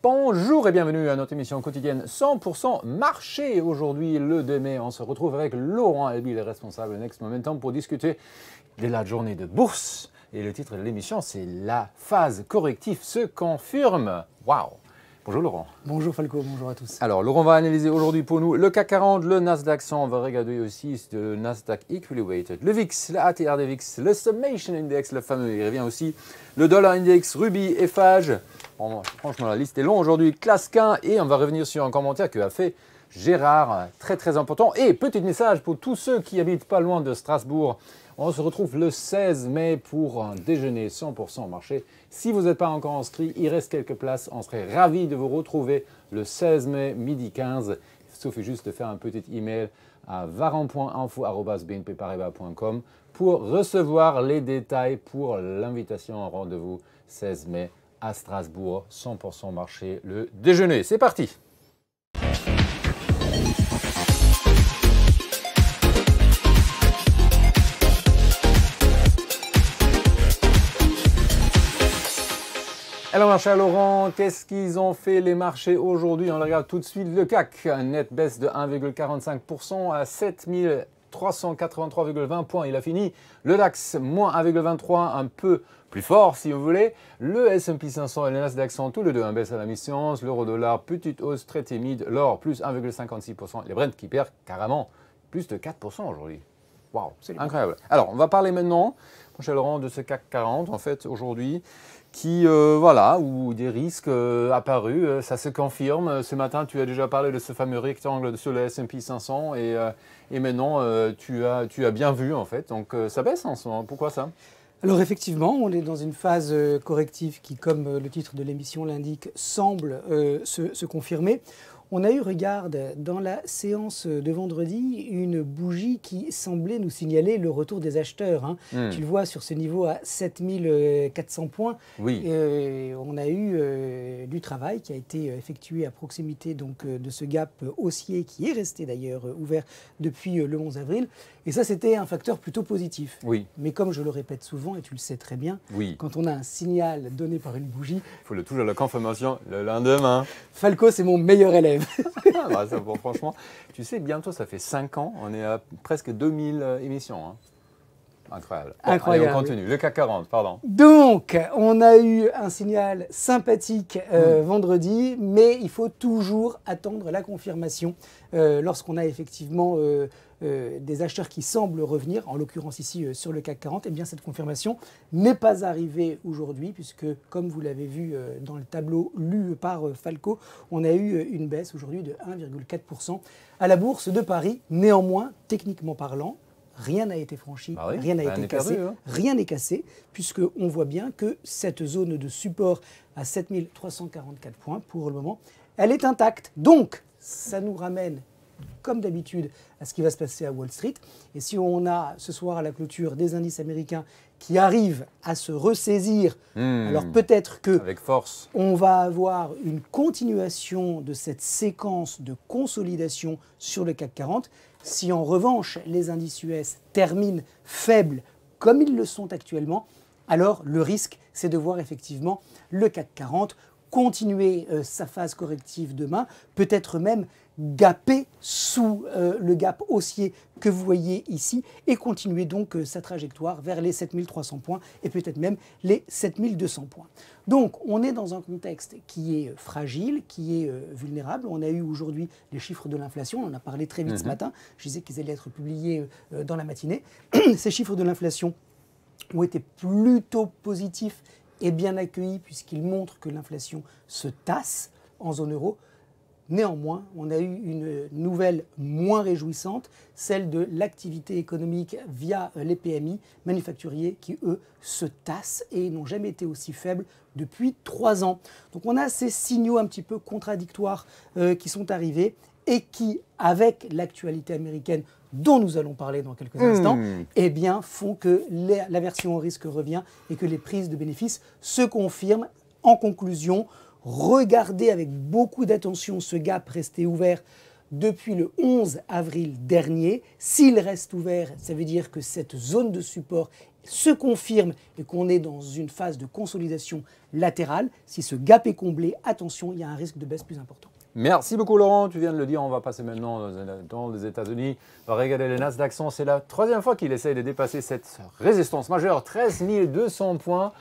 Bonjour et bienvenue à notre émission quotidienne 100% marché. Aujourd'hui, le 2 mai, on se retrouve avec Laurent Albi, le responsable Next Momentum, pour discuter de la journée de bourse. Et le titre de l'émission, c'est La phase corrective se confirme. Waouh Bonjour Laurent. Bonjour Falco, bonjour à tous. Alors Laurent va analyser aujourd'hui pour nous le CAC 40, le Nasdaq 100, on va regarder aussi le Nasdaq Equally Weighted, le VIX, le ATR des VIX, le Summation Index, le fameux, il revient aussi, le Dollar Index, Ruby, Eiffage. franchement la liste est longue aujourd'hui, Clasquin et on va revenir sur un commentaire que a fait Gérard, très très important. Et petit message pour tous ceux qui habitent pas loin de Strasbourg. On se retrouve le 16 mai pour un déjeuner 100% marché. Si vous n'êtes pas encore inscrit, il reste quelques places. On serait ravis de vous retrouver le 16 mai, midi 15. Il suffit juste de faire un petit email à varan.info.bnpparibas.com pour recevoir les détails pour l'invitation au rendez-vous 16 mai à Strasbourg, 100% marché, le déjeuner. C'est parti Alors, mon cher Laurent, qu'est-ce qu'ils ont fait les marchés aujourd'hui? On regarde tout de suite le CAC. Net baisse de 1,45% à 7383,20 points. Il a fini. Le DAX, moins 1,23, un peu plus fort si vous voulez. Le S&P 500 et le Nasdaq sont tous les deux en baisse à la mi-séance. L'euro-dollar, petite hausse très timide. L'or, plus 1,56%. Les Brent qui perdent carrément plus de 4% aujourd'hui. Waouh, c'est incroyable. Alors, on va parler maintenant, mon cher Laurent, de ce CAC 40. En fait, aujourd'hui, qui, euh, voilà, où des risques euh, apparus, euh, ça se confirme. Ce matin, tu as déjà parlé de ce fameux rectangle sur le S&P 500 et, et maintenant, tu, as, tu as bien vu en fait. Donc, ça baisse en ce moment. Pourquoi ça? Alors effectivement, on est dans une phase corrective qui, comme le titre de l'émission l'indique, semble se, se, confirmer. On a eu, regarde, dans la séance de vendredi, une bougie qui semblait nous signaler le retour des acheteurs. Hein. Hmm. Tu le vois sur ce niveau à 7400 points. Oui. Euh, on a eu euh, du travail qui a été effectué à proximité donc, euh, de ce gap haussier qui est resté d'ailleurs ouvert depuis le 11 avril. Et ça, c'était un facteur plutôt positif. Oui. Mais comme je le répète souvent, et tu le sais très bien, oui. quand on a un signal donné par une bougie... Il faut le toujours la confirmation le lendemain. Falco, c'est mon meilleur élève. ah, bah, ça, bon, franchement, tu sais, bientôt, ça fait 5 ans, on est à presque 2000 euh, émissions. Hein. Incroyable. Incroyable. on continue. Le CAC 40, pardon. Donc, on a eu un signal sympathique euh, hmm. vendredi, mais il faut toujours attendre la confirmation euh, lorsqu'on a effectivement euh, des acheteurs qui semblent revenir, en l'occurrence ici euh, sur le CAC 40, et eh bien cette confirmation n'est pas arrivée aujourd'hui, puisque comme vous l'avez vu euh, dans le tableau lu par Falco, on a eu une baisse aujourd'hui de 1,4% à la bourse de Paris. Néanmoins, techniquement parlant, rien n'a été franchi, bah rien n'a été cassé, hein. rien n'est cassé, puisque on voit bien que cette zone de support à 7344 points pour le moment, elle est intacte. Donc, ça nous ramène comme d'habitude, à ce qui va se passer à Wall Street. Et si on a ce soir à la clôture des indices américains qui arrivent à se ressaisir, hmm. alors peut-être que Avec force. on va avoir une continuation de cette séquence de consolidation sur le CAC 40. Si en revanche les indices US terminent faibles comme ils le sont actuellement, alors le risque c'est de voir effectivement le CAC 40 continuer euh, sa phase corrective demain, peut-être même gaper sous euh, le gap haussier que vous voyez ici et continuer donc euh, sa trajectoire vers les 7300 points et peut-être même les 7200 points. Donc on est dans un contexte qui est fragile, qui est vulnérable. On a eu aujourd'hui les chiffres de l'inflation, on en a parlé très vite ce mhm. matin, je disais qu'ils allaient être publiés dans la matinée. Ces chiffres de l'inflation ont été plutôt positifs et bien accueillis puisqu'ils montrent que l'inflation se tasse en zone euro. Néanmoins, on a eu une nouvelle moins réjouissante, celle de l'activité économique via les PMI manufacturiers qui, eux, se tassent et n'ont jamais été aussi faibles depuis trois ans. Donc on a ces signaux un petit peu contradictoires euh, qui sont arrivés et qui, avec l'actualité américaine dont nous allons parler dans quelques instants, hmm. eh bien, font que la version au risque revient et que les prises de bénéfices se confirment. En conclusion, Regardez avec beaucoup d'attention ce gap resté ouvert depuis le 11 avril dernier. S'il reste ouvert, ça veut dire que cette zone de support se confirme et qu'on est dans une phase de consolidation latérale, si ce gap est comblé, attention, il y a un risque de baisse plus important. Merci beaucoup Laurent, tu viens de le dire, on va passer maintenant dans les États-Unis. On va regarder le Nasdaq c'est la troisième fois qu'il essaye de dépasser cette résistance majeure, 13 200 points.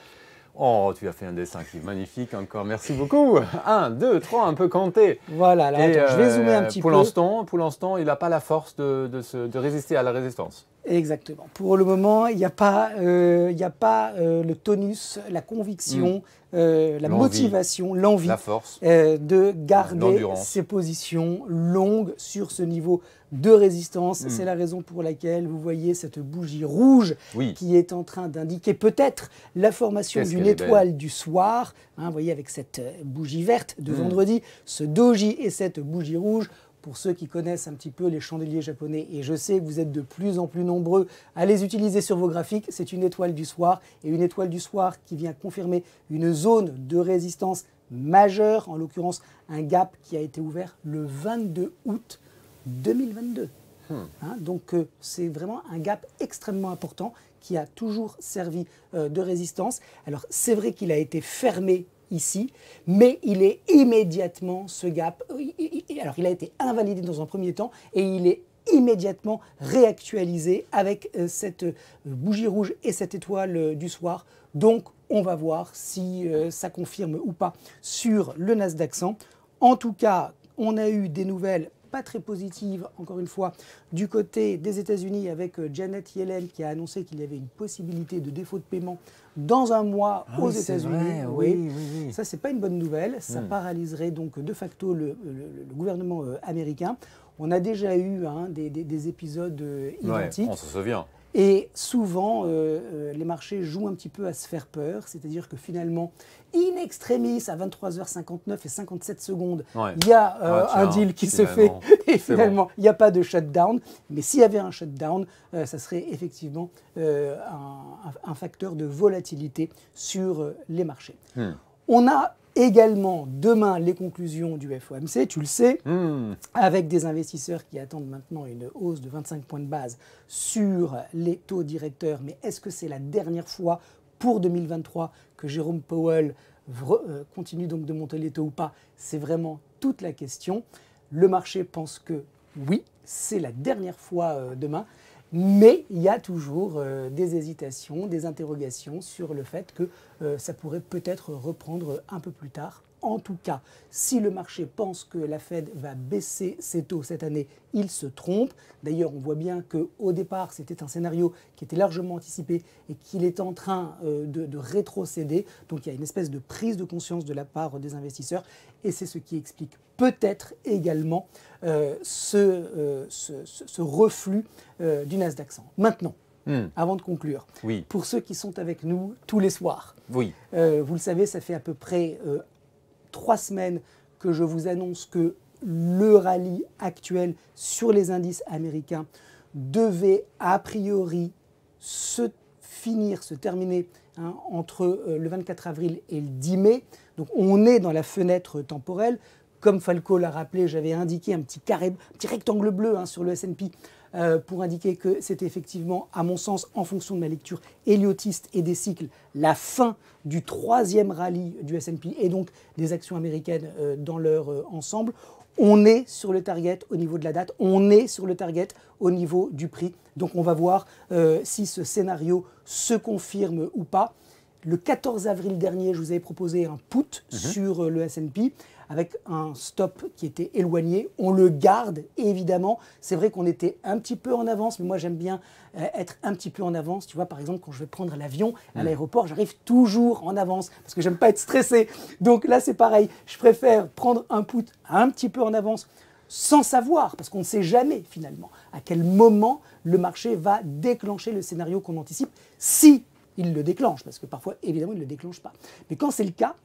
Oh, tu as fait un dessin qui est magnifique encore, merci beaucoup. Un, deux, trois, un peu compté. Voilà, là, je vais zoomer un euh, petit pour peu. Pour l'instant, il n'a pas la force de, de, résister à la résistance. Exactement. Pour le moment, il n'y a pas, euh, a pas euh, le tonus, la conviction, mm. euh, la motivation, l'envie de garder ces positions longues sur ce niveau de résistance. Mm. C'est la raison pour laquelle vous voyez cette bougie rouge qui est en train d'indiquer peut-être la formation d'une étoile du soir. Hein, vous voyez avec cette bougie verte de mm. vendredi, ce doji et cette bougie rouge pour ceux qui connaissent un petit peu les chandeliers japonais, et je sais que vous êtes de plus en plus nombreux à les utiliser sur vos graphiques, c'est une étoile du soir, et une étoile du soir qui vient confirmer une zone de résistance majeure, en l'occurrence un gap qui a été ouvert le 22 août 2022. Hmm. Hein, donc euh, c'est vraiment un gap extrêmement important qui a toujours servi euh, de résistance. Alors c'est vrai qu'il a été fermé ici, mais il est immédiatement ce gap. Alors il a été invalidé dans un premier temps et il est immédiatement réactualisé avec euh, cette euh, bougie rouge et cette étoile euh, du soir. Donc on va voir si ça confirme ou pas sur le Nasdaq 100. En tout cas, on a eu des nouvelles pas très positive, encore une fois, du côté des États-Unis avec euh, Janet Yellen qui a annoncé qu'il y avait une possibilité de défaut de paiement dans un mois ah aux États-Unis. Oui, oui, Ça, c'est pas une bonne nouvelle. Ça hmm. paralyserait donc de facto le, gouvernement euh, américain. On a déjà eu hein, des, épisodes euh, identiques. on se souvient. Et souvent, euh, euh, les marchés jouent un petit peu à se faire peur, c'est-à-dire que finalement, in extremis, à 23h59 et 57 secondes, il y a euh, ah, un deal qui se fait et finalement, il n'y a pas de shutdown. Mais s'il y avait un shutdown, ça serait effectivement un, facteur de volatilité sur les marchés. Hmm. On a également demain les conclusions du FOMC, tu le sais, hmm. avec des investisseurs qui attendent maintenant une hausse de 25 points de base sur les taux directeurs. Mais est-ce que c'est la dernière fois pour 2023 que Jérôme Powell euh, continue donc de monter les taux ou pas? C'est vraiment toute la question. Le marché pense que oui, c'est la dernière fois euh, demain. Mais il y a toujours euh, des hésitations, des interrogations sur le fait que euh, ça pourrait peut-être reprendre un peu plus tard. En tout cas, si le marché pense que la Fed va baisser ses taux cette année, il se trompe. D'ailleurs, on voit bien qu'au départ, c'était un scénario qui était largement anticipé et qu'il est en train euh, de, rétrocéder. Donc il y a une espèce de prise de conscience de la part des investisseurs et c'est ce qui explique peut-être également euh, ce, ce, reflux du Nasdaq 100. Maintenant, Hmm. avant de conclure. Oui. Pour ceux qui sont avec nous tous les soirs, oui. Euh, vous le savez, ça fait à peu près euh, trois semaines que je vous annonce que le rallye actuel sur les indices américains devait a priori se finir, se terminer hein, entre euh, le 24 avril et le 10 mai. Donc on est dans la fenêtre temporelle. Comme Falco l'a rappelé, j'avais indiqué un petit carré, un petit rectangle bleu hein, sur le S&P euh, pour indiquer que c'était effectivement, à mon sens, en fonction de ma lecture héliotiste et des cycles, la fin du troisième rallye du S&P et donc des actions américaines euh, dans leur euh, ensemble. On est sur le target au niveau de la date, on est sur le target au niveau du prix. Donc on va voir si ce scénario se confirme ou pas. Le 14 avril dernier, je vous avais proposé un put mhm. sur le S&P avec un stop qui était éloigné. On le garde, évidemment. C'est vrai qu'on était un petit peu en avance, mais moi j'aime bien euh, être un petit peu en avance. Tu vois, par exemple, quand je vais prendre l'avion à l'aéroport, j'arrive toujours en avance parce que j'aime pas être stressé. Donc là, c'est pareil. Je préfère prendre un put un petit peu en avance sans savoir, parce qu'on ne sait jamais finalement à quel moment le marché va déclencher le scénario qu'on anticipe, si il le déclenche, parce que parfois, évidemment, il ne le déclenche pas. Mais quand c'est le cas,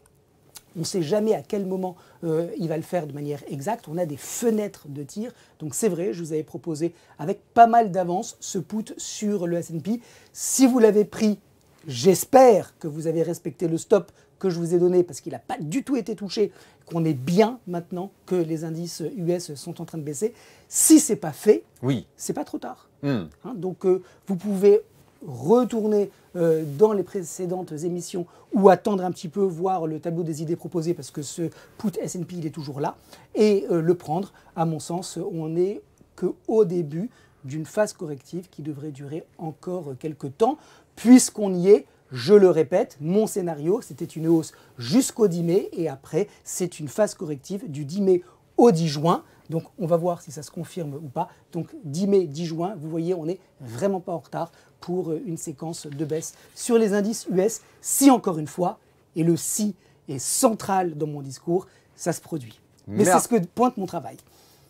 on ne sait jamais à quel moment euh, il va le faire de manière exacte. On a des fenêtres de tir. Donc c'est vrai, je vous avais proposé avec pas mal d'avance ce put sur le S&P. Si vous l'avez pris, j'espère que vous avez respecté le stop que je vous ai donné parce qu'il n'a pas du tout été touché, qu'on est bien maintenant que les indices US sont en train de baisser. Si c'est pas fait, oui. c'est pas trop tard. Hmm. Hein, donc euh, vous pouvez retourner euh, dans les précédentes émissions ou attendre un petit peu, voir le tableau des idées proposées, parce que ce put S&P, il est toujours là, et euh, le prendre. À mon sens, on n'est qu'au début d'une phase corrective qui devrait durer encore quelques temps, puisqu'on y est je le répète, mon scénario, c'était une hausse jusqu'au 10 mai et après, c'est une phase corrective du 10 mai au 10 juin. Donc on va voir si ça se confirme ou pas. Donc 10 mai, 10 juin, vous voyez, on n'est vraiment pas en retard pour euh, une séquence de baisse sur les indices US, si encore une fois, et le si est central dans mon discours, ça se produit. Mais c'est ce que pointe mon travail.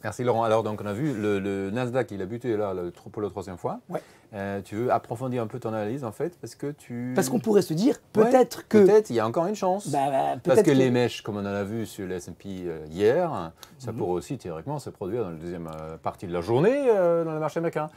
Merci Laurent. Alors donc on a vu le, Nasdaq, il a buté là pour la troisième fois. Ouais. Euh, tu veux approfondir un peu ton analyse en fait parce que tu. Parce qu'on pourrait se dire peut-être que. Peut-être il y a encore une chance. Bah, bah, parce que, les mèches, comme on en a vu sur le S&P euh, hier, ça mhm. pourrait aussi théoriquement se produire dans la deuxième euh, partie de la journée dans le marché américain.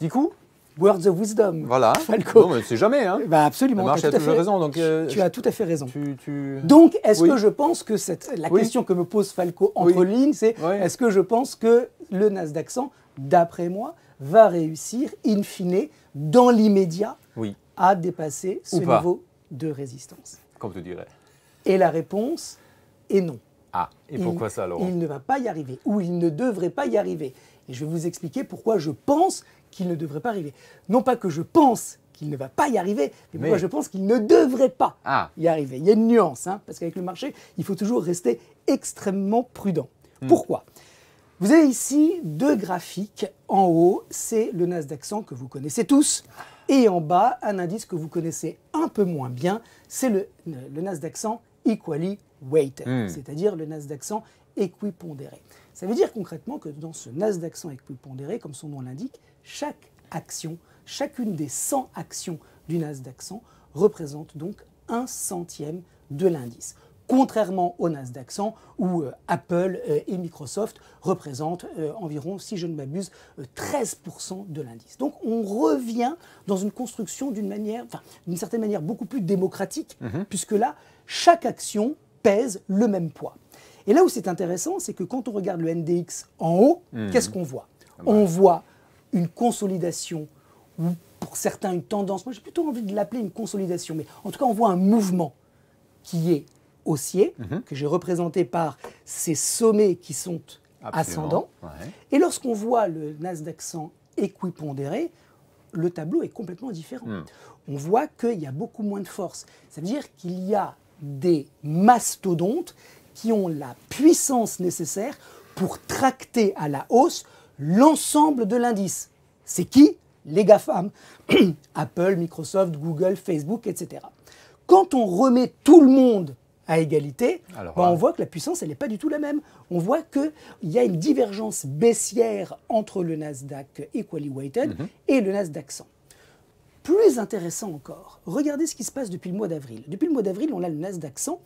Du coup, Words of Wisdom. Voilà. Falco. Non, mais c'est jamais. Hein. Bah absolument. tu as, tout raison. Donc, euh, tu as tout à fait raison. Tu, Donc, est-ce que je pense que cette, la question que me pose Falco entre lignes, c'est est-ce que je pense que le Nasdaq 100, d'après moi, va réussir, in fine, dans l'immédiat, à dépasser ce niveau de résistance Comme tu dirais. Et la réponse est non. Ah, et pourquoi ça alors Il ne va pas y arriver, ou il ne devrait pas y arriver. Et je vais vous expliquer pourquoi je pense qu'il ne devrait pas arriver. Non pas que je pense qu'il ne va pas y arriver, mais, pourquoi je pense qu'il ne devrait pas ah. y arriver. Il y a une nuance, hein, parce qu'avec le marché, il faut toujours rester extrêmement prudent. Hmm. Pourquoi? Vous avez ici deux graphiques. En haut, c'est le Nasdaq 100 que vous connaissez tous, et en bas, un indice que vous connaissez un peu moins bien, c'est le, le Nasdaq 100 Equally Weighted, hmm. c'est-à-dire le Nasdaq 100 équipondéré. Ça veut dire concrètement que dans ce Nasdaq 100 équipondéré, comme son nom l'indique, chaque action, chacune des 100 actions du Nasdaq 100 représente donc un centième de l'indice. Contrairement au Nasdaq 100 où euh, Apple euh, et Microsoft représentent euh, environ, si je ne m'abuse, 13% de l'indice. Donc on revient dans une construction d'une manière, d'une certaine manière beaucoup plus démocratique, mhm. puisque là, chaque action pèse le même poids. Et là où c'est intéressant, c'est que quand on regarde le NDX en haut, mhm. qu'est-ce qu'on voit? On voit une consolidation, ou pour certains une tendance. Moi, j'ai plutôt envie de l'appeler une consolidation, mais en tout cas, on voit un mouvement qui est haussier, mhm. que j'ai représenté par ces sommets qui sont ascendants. Et lorsqu'on voit le Nasdaq 100 équipondéré, le tableau est complètement différent. Hmm. On voit qu'il y a beaucoup moins de force. Ça veut dire qu'il y a des mastodontes qui ont la puissance nécessaire pour tracter à la hausse l'ensemble de l'indice. C'est qui? Les GAFAM, Apple, Microsoft, Google, Facebook, etc. Quand on remet tout le monde à égalité, ben, on voit que la puissance, elle n'est pas du tout la même. On voit qu'il y a une divergence baissière entre le Nasdaq Equally Weighted mhm. et le Nasdaq 100. Plus intéressant encore, regardez ce qui se passe depuis le mois d'avril. Depuis le mois d'avril, on a le Nasdaq 100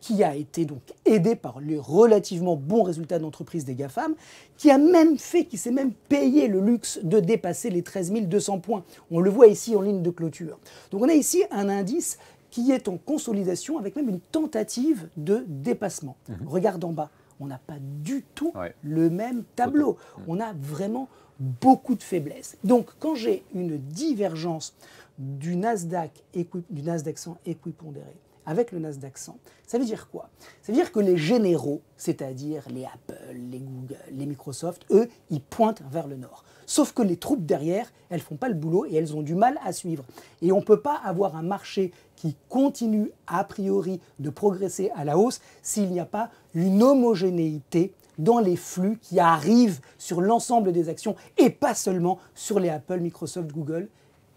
qui a été donc aidé par les relativement bons résultats d'entreprise des GAFAM, qui a même fait, qui s'est même payé le luxe de dépasser les 13 200 points. On le voit ici en ligne de clôture. Donc on a ici un indice qui est en consolidation avec même une tentative de dépassement. Mhm. Regarde en bas, on n'a pas du tout le même tableau. On a vraiment beaucoup de faiblesses. Donc quand j'ai une divergence du Nasdaq, du Nasdaq 100 équipondéré avec le Nasdaq 100. Ça veut dire quoi? Ça veut dire que les généraux, c'est-à-dire les Apple, les Google, les Microsoft, eux, ils pointent vers le nord. Sauf que les troupes derrière, elles font pas le boulot et elles ont du mal à suivre. Et on ne peut pas avoir un marché qui continue a priori de progresser à la hausse s'il n'y a pas une homogénéité dans les flux qui arrivent sur l'ensemble des actions et pas seulement sur les Apple, Microsoft, Google,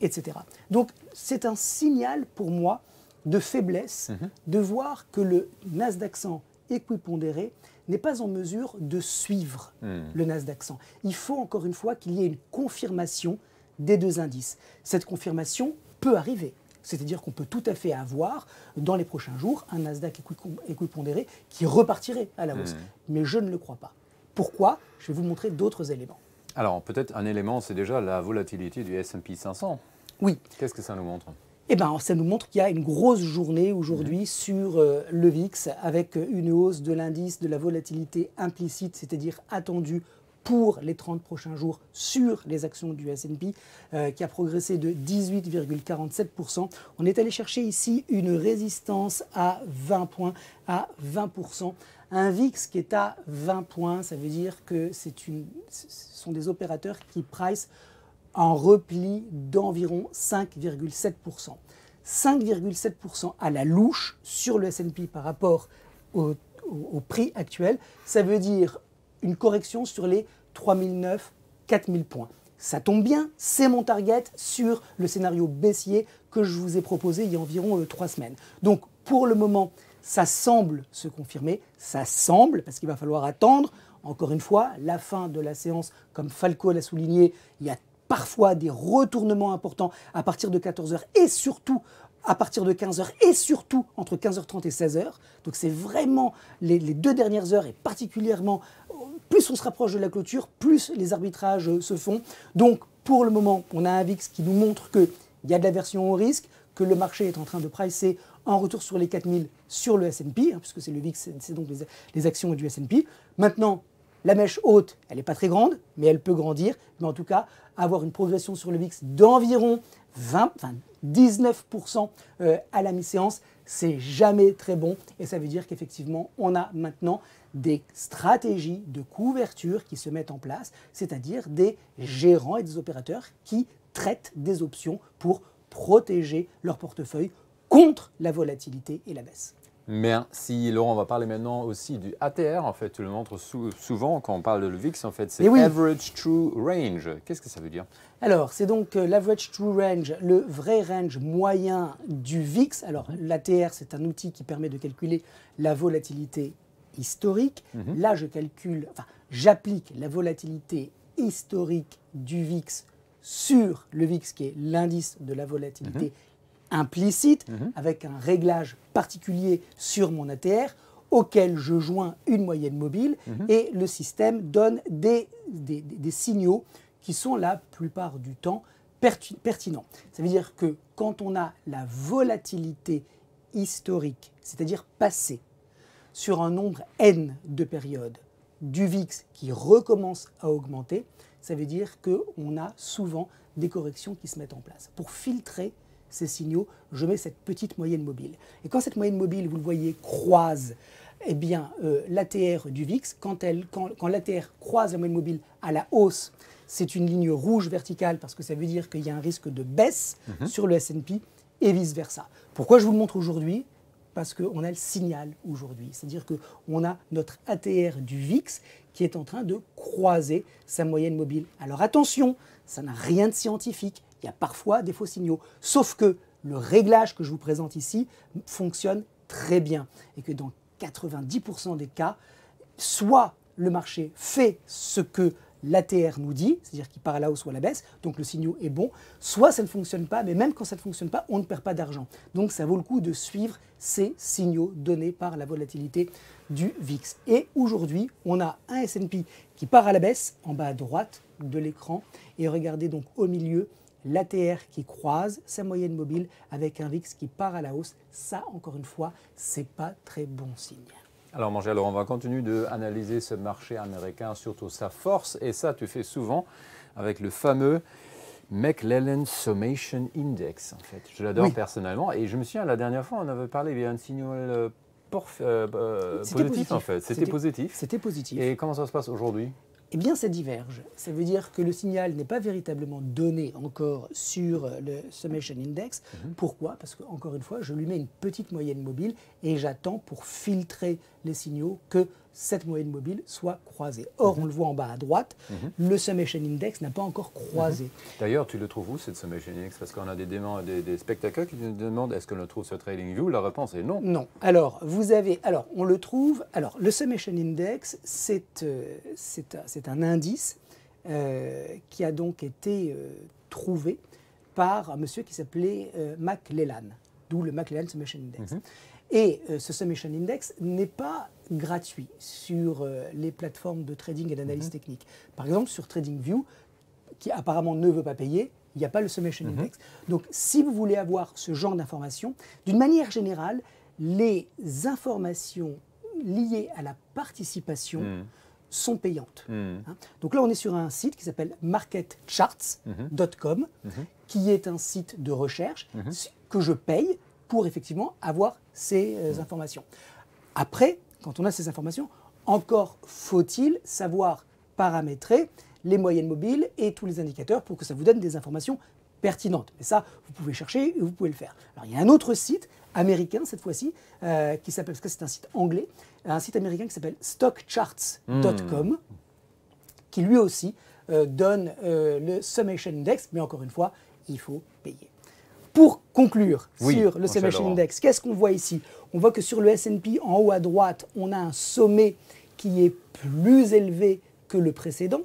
etc. Donc c'est un signal pour moi de faiblesse mhm. de voir que le Nasdaq 100 équipondéré n'est pas en mesure de suivre hmm. le Nasdaq 100. Il faut encore une fois qu'il y ait une confirmation des deux indices. Cette confirmation peut arriver. C'est-à-dire qu'on peut tout à fait avoir, dans les prochains jours, un Nasdaq équipondéré qui repartirait à la hausse. Hmm. Mais je ne le crois pas. Pourquoi? Je vais vous montrer d'autres éléments. Alors, peut-être un élément, c'est déjà la volatilité du S&P 500. Oui. Qu'est-ce que ça nous montre? Eh ben, ça nous montre qu'il y a une grosse journée aujourd'hui sur euh, le VIX avec une hausse de l'indice de la volatilité implicite, c'est-à-dire attendue pour les 30 prochains jours sur les actions du S&P euh, qui a progressé de 18,47%. On est allé chercher ici une résistance à 20 points, à 20%. Un VIX qui est à 20 points, ça veut dire que une, ce sont des opérateurs qui price en repli d'environ 5,7%. 5,7% à la louche sur le S&P par rapport au, au, prix actuel, ça veut dire une correction sur les 3009, 4000 points. Ça tombe bien, c'est mon target sur le scénario baissier que je vous ai proposé il y a environ euh, trois semaines. Donc pour le moment, ça semble se confirmer, ça semble, parce qu'il va falloir attendre, encore une fois, la fin de la séance, comme Falco l'a souligné, il y a parfois des retournements importants à partir de 14h et surtout à partir de 15h et surtout entre 15h30 et 16h. Donc c'est vraiment les, deux dernières heures et particulièrement plus on se rapproche de la clôture, plus les arbitrages euh, se font. Donc pour le moment, on a un VIX qui nous montre qu'il y a de l'aversion au risque, que le marché est en train de pricer un retour sur les 4000 sur le S&P, hein, puisque c'est le VIX, c'est donc les, les actions du S&P. Maintenant, la mèche haute, elle n'est pas très grande, mais elle peut grandir. Mais en tout cas, avoir une progression sur le VIX d'environ 20, enfin 19% euh, à la mi-séance, c'est jamais très bon. Et ça veut dire qu'effectivement, on a maintenant des stratégies de couverture qui se mettent en place, c'est-à-dire des gérants et des opérateurs qui traitent des options pour protéger leur portefeuille contre la volatilité et la baisse. Merci Laurent, on va parler maintenant aussi du ATR en fait, tu le montres souvent quand on parle de le VIX en fait, c'est oui. Average True Range. Qu'est-ce que ça veut dire? Alors c'est donc euh, l'Average True Range, le vrai range moyen du VIX. Alors mhm. l'ATR c'est un outil qui permet de calculer la volatilité historique. Mhm. Là je calcule, enfin j'applique la volatilité historique du VIX sur le VIX qui est l'indice de la volatilité mhm implicite, mhm. avec un réglage particulier sur mon ATR, auquel je joins une moyenne mobile, mhm. et le système donne des, des, signaux qui sont la plupart du temps pertinents. Ça veut dire que quand on a la volatilité historique, c'est-à-dire passée, sur un nombre n de périodes du VIX qui recommence à augmenter, ça veut dire qu'on a souvent des corrections qui se mettent en place. Pour filtrer ces signaux, je mets cette petite moyenne mobile. Et quand cette moyenne mobile, vous le voyez, croise eh bien, euh, l'ATR du VIX, quand, elle, quand, quand l'ATR croise la moyenne mobile à la hausse, c'est une ligne rouge verticale parce que ça veut dire qu'il y a un risque de baisse mhm. sur le S&P et vice-versa. Pourquoi je vous le montre aujourd'hui? Parce qu'on a le signal aujourd'hui. C'est-à-dire qu'on a notre ATR du VIX qui est en train de croiser sa moyenne mobile. Alors attention, ça n'a rien de scientifique il y a parfois des faux signaux. Sauf que le réglage que je vous présente ici fonctionne très bien et que dans 90% des cas, soit le marché fait ce que l'ATR nous dit, c'est-à-dire qu'il part à la hausse ou à la baisse, donc le signal est bon, soit ça ne fonctionne pas, mais même quand ça ne fonctionne pas, on ne perd pas d'argent. Donc ça vaut le coup de suivre ces signaux donnés par la volatilité du VIX. Et aujourd'hui, on a un S&P qui part à la baisse en bas à droite de l'écran, et regardez donc au milieu l'ATR qui croise sa moyenne mobile avec un VIX qui part à la hausse, ça encore une fois, c'est pas très bon signe. Alors Manger, alors on va continuer d'analyser ce marché américain, surtout sa force, et ça tu fais souvent avec le fameux McLellan Summation Index. En fait, je l'adore personnellement, et je me souviens la dernière fois on avait parlé, il y a un signal euh, euh, positif, positif, en fait. C'était positif. C'était positif. Et comment ça se passe aujourd'hui? Eh bien, ça diverge. Ça veut dire que le signal n'est pas véritablement donné encore sur le Summation Index. Mhm. Pourquoi? Parce que, encore une fois, je lui mets une petite moyenne mobile et j'attends pour filtrer les signaux que cette moyenne mobile soit croisée. Or, mhm. on le voit en bas à droite, mhm. le Summation Index n'a pas encore croisé. D'ailleurs, tu le trouves où, cette Summation Index? Parce qu'on a des, des, des, spectateurs qui nous demandent est-ce qu'on le trouve sur TradingView La réponse est non. Non. Alors, vous avez. Alors, on le trouve. Alors, le Summation Index, c'est euh, c'est un indice euh, qui a donc été euh, trouvé par un monsieur qui s'appelait McLellan, d'où le McLellan Summation Index. Mhm. Et ce Summation Index n'est pas gratuit sur les plateformes de trading et d'analyse mhm. technique. Par exemple, sur TradingView, qui apparemment ne veut pas payer, il n'y a pas le Summation mhm. Index. Donc, si vous voulez avoir ce genre d'informations, d'une manière générale, les informations liées à la participation sont payantes. Hein. Donc là, on est sur un site qui s'appelle marketcharts.com, qui est un site de recherche que je paye pour effectivement avoir ces euh, informations. Après, quand on a ces informations, encore faut-il savoir paramétrer les moyennes mobiles et tous les indicateurs pour que ça vous donne des informations pertinentes. Mais ça, vous pouvez chercher et vous pouvez le faire. Alors, il y a un autre site américain cette fois-ci, euh, qui s'appelle, parce que c'est un site anglais, un site américain qui s'appelle stockcharts.com, qui lui aussi euh, donne euh, le Summation Index, mais encore une fois, il faut payer. Pour conclure Oui, sur le Laurent. Index, qu'est-ce qu'on voit ici? On voit que sur le S&P, en haut à droite, on a un sommet qui est plus élevé que le précédent,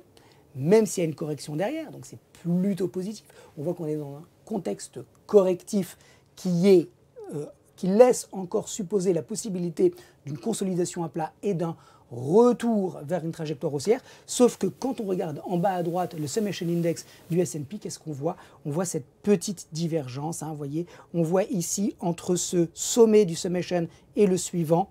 même s'il y a une correction derrière, donc c'est plutôt positif. On voit qu'on est dans un contexte correctif qui, est, euh, qui laisse encore supposer la possibilité d'une consolidation à plat et d'un retour vers une trajectoire haussière, sauf que quand on regarde en bas à droite le Summation Index du S&P, qu'est-ce qu'on voit? On voit cette petite divergence, hein, voyez, on voit ici entre ce sommet du Summation et le suivant,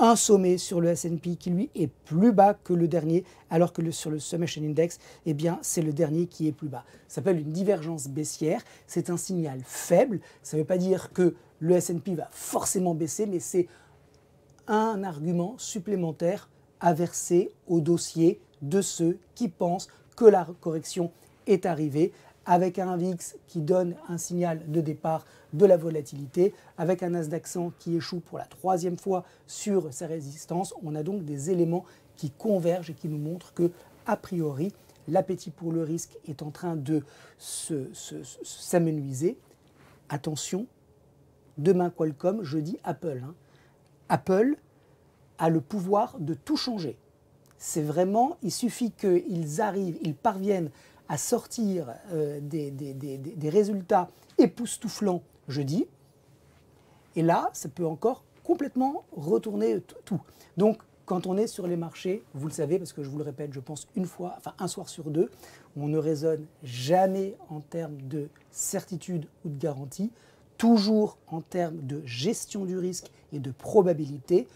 un sommet sur le S&P qui lui est plus bas que le dernier, alors que sur le Summation Index, eh bien, c'est le dernier qui est plus bas. Ça s'appelle une divergence baissière. C'est un signal faible. Ça ne veut pas dire que le S&P va forcément baisser, mais c'est un argument supplémentaire à verser au dossier de ceux qui pensent que la correction est arrivée, avec un VIX qui donne un signal de départ de la volatilité, avec un Nasdaq 100 qui échoue pour la troisième fois sur sa résistance. On a donc des éléments qui convergent et qui nous montrent que, a priori, l'appétit pour le risque est en train de se- se- se- s'amenuiser. Attention, demain Qualcomm, jeudi Apple. hein. Apple a le pouvoir de tout changer. C'est vraiment, il suffit qu'ils arrivent, ils parviennent à sortir euh, des, des- des- des- résultats époustouflants jeudi. Et là, ça peut encore complètement retourner tout. Donc, quand on est sur les marchés, vous le savez, parce que je vous le répète, je pense une fois, enfin un soir sur deux, on ne raisonne jamais en termes de certitude ou de garantie, toujours en termes de gestion du risque et de probabilité.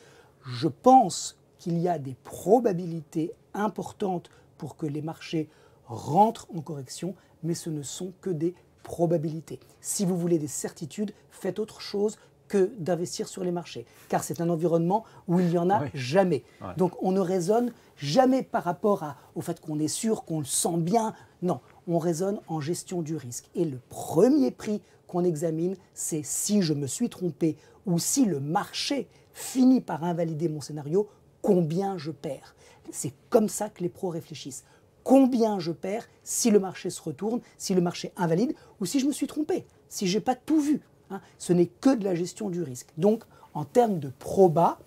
Je pense qu'il y a des probabilités importantes pour que les marchés rentrent en correction, mais ce ne sont que des probabilités. Si vous voulez des certitudes, faites autre chose que d'investir sur les marchés, car c'est un environnement où il n'y en a Oui. jamais. Ouais. Donc on ne raisonne jamais par rapport à- au fait qu'on est sûr, qu'on le sent bien. Non, on raisonne en gestion du risque. Et le premier prix qu'on examine, c'est si je me suis trompé ou si le marché finit par invalider mon scénario, combien je perds. C'est comme ça que les pros réfléchissent. Combien je perds si le marché se retourne, si le marché invalide ou si je me suis trompé, si j'ai pas tout vu. hein. Ce n'est que de la gestion du risque. Donc, en termes de proba,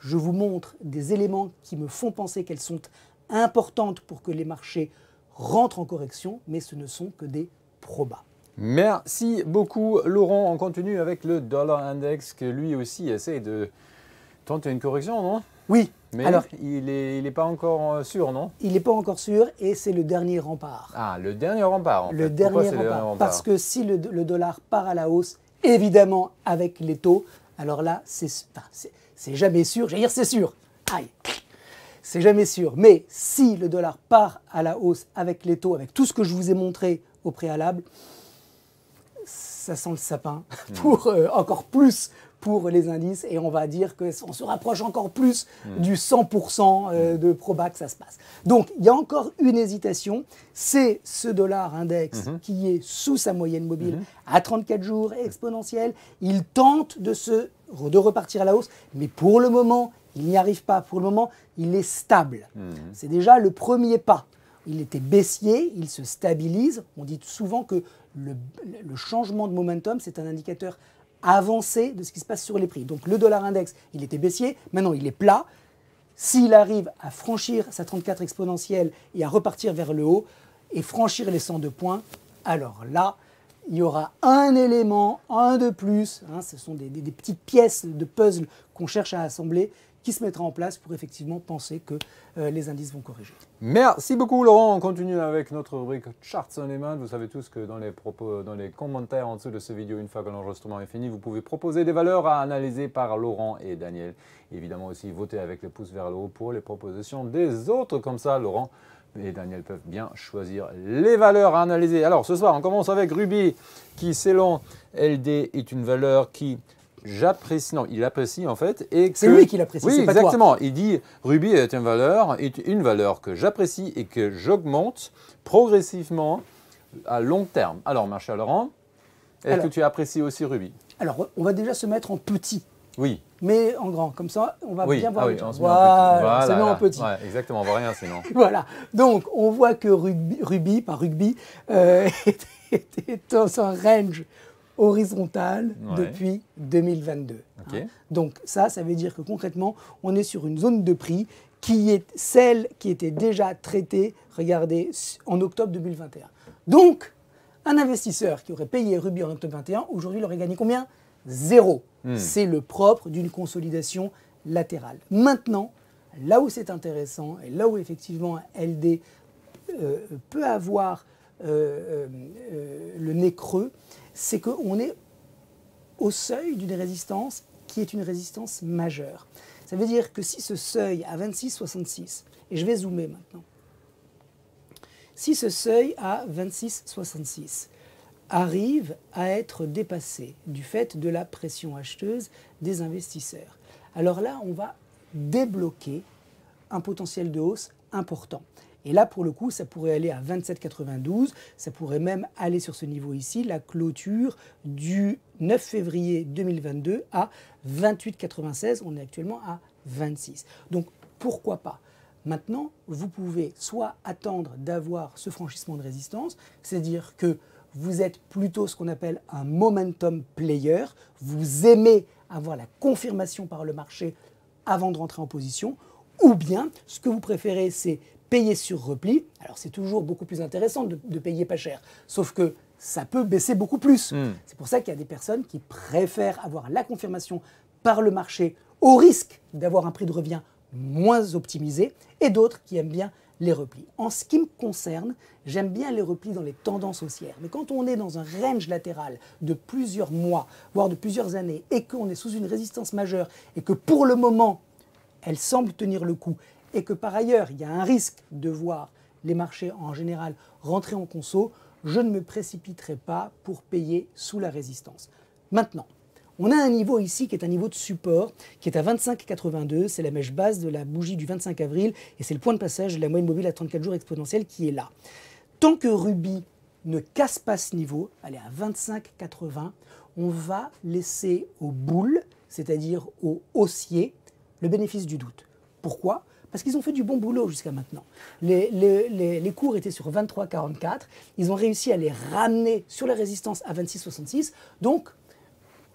je vous montre des éléments qui me font penser qu'elles sont importantes pour que les marchés rentrent en correction, mais ce ne sont que des probas. Merci beaucoup, Laurent. On continue avec le dollar index, que lui aussi essaie de tenter une correction, non? Oui, Mais alors il n'est il est pas encore euh, sûr, non? Il n'est pas encore sûr et c'est le dernier rempart. Ah, le dernier rempart, en le fait. Dernier c'est le rempart? Parce que si le, le dollar part à la hausse, évidemment avec les taux, alors là, c'est enfin, jamais sûr. J'allais dire c'est sûr. Aïe. C'est jamais sûr. Mais si le dollar part à la hausse avec les taux, avec tout ce que je vous ai montré au préalable, ça sent le sapin pour euh, encore plus pour les indices et on va dire qu'on se rapproche encore plus du 100% euh, de proba que ça se passe. Donc il y a encore une hésitation, c'est ce dollar index qui est sous sa moyenne mobile à 34 jours exponentielle, il tente de, se, de repartir à la hausse, mais pour le moment il n'y arrive pas, pour le moment il est stable. C'est déjà le premier pas. Il était baissier, il se stabilise. On dit souvent que le, changement de momentum, c'est un indicateur avancé de ce qui se passe sur les prix. Donc le dollar index, il était baissier, maintenant il est plat. S'il arrive à franchir sa 34 exponentielle et à repartir vers le haut et franchir les 102 points, alors là, il y aura un élément, un de plus, hein, ce sont des petites pièces de puzzle qu'on cherche à assembler, qui se mettra en place pour effectivement penser que euh, les indices vont corriger. Merci beaucoup Laurent. On continue avec notre rubrique Charts on Demand. Vous savez tous que dans les, commentaires en dessous de cette vidéo, une fois que l'enregistrement est fini, vous pouvez proposer des valeurs à analyser par Laurent et Daniel. Évidemment aussi voter avec le pouce vers le haut pour les propositions des autres. Comme ça, Laurent et Daniel peuvent bien choisir les valeurs à analyser. Alors ce soir, on commence avec Ruby, qui selon LD est une valeur qui j'apprécie, non, il apprécie en fait. et C'est lui qui l'apprécie, oui, pas exactement. Il dit Ruby est une valeur, est une valeur que j'apprécie et que j'augmente progressivement à long terme. Alors, Marshall Laurent, est-ce que tu apprécies aussi Ruby? Alors, on va déjà se mettre en petit. Oui. Mais en grand, comme ça, on va bien voir. Ah oui, on se voilà, met en petit. exactement, on voit rien sinon. voilà. Donc, on voit que Ruby, Ruby pas rugby, euh, était dans un range horizontale depuis 2022. Hein. Donc ça, ça veut dire que concrètement, on est sur une zone de prix qui est celle qui était déjà traitée, regardez, en octobre 2021. Donc, un investisseur qui aurait payé Ruby en octobre 2021, aujourd'hui, il aurait gagné combien? Zéro. Hmm. C'est le propre d'une consolidation latérale. Maintenant, là où c'est intéressant et là où effectivement LD euh, peut avoir euh, euh, le nez creux, c'est qu'on est au seuil d'une résistance qui est une résistance majeure. Ça veut dire que si ce seuil à 26,66, et je vais zoomer maintenant, si ce seuil à 26,66 arrive à être dépassé du fait de la pression acheteuse des investisseurs, alors là, on va débloquer un potentiel de hausse important. Et là, pour le coup, ça pourrait aller à 27,92. Ça pourrait même aller sur ce niveau ici, la clôture du 9 février 2022 à 28,96. On est actuellement à 26. Donc, pourquoi pas? Maintenant, vous pouvez soit attendre d'avoir ce franchissement de résistance, c'est-à-dire que vous êtes plutôt ce qu'on appelle un momentum player, vous aimez avoir la confirmation par le marché avant de rentrer en position, ou bien ce que vous préférez, c'est payer sur repli, alors c'est toujours beaucoup plus intéressant de, payer pas cher. Sauf que ça peut baisser beaucoup plus. Hmm. C'est pour ça qu'il y a des personnes qui préfèrent avoir la confirmation par le marché au risque d'avoir un prix de revient moins optimisé et d'autres qui aiment bien les replis. En ce qui me concerne, j'aime bien les replis dans les tendances haussières. Mais quand on est dans un range latéral de plusieurs mois, voire de plusieurs années, et qu'on est sous une résistance majeure, et que pour le moment, elle semble tenir le coup, et que par ailleurs, il y a un risque de voir les marchés en général rentrer en conso, je ne me précipiterai pas pour payer sous la résistance. Maintenant, on a un niveau ici qui est un niveau de support qui est à 25,82. C'est la mèche basse de la bougie du 25 avril et c'est le point de passage de la moyenne mobile à 34 jours exponentielle qui est là. Tant que Ruby ne casse pas ce niveau, elle est à 25,80, on va laisser au boule, c'est-à-dire au haussier, le bénéfice du doute. Pourquoi? Parce qu'ils ont fait du bon boulot jusqu'à maintenant. Les, cours étaient sur 23,44. Ils ont réussi à les ramener sur la résistance à 26,66. Donc,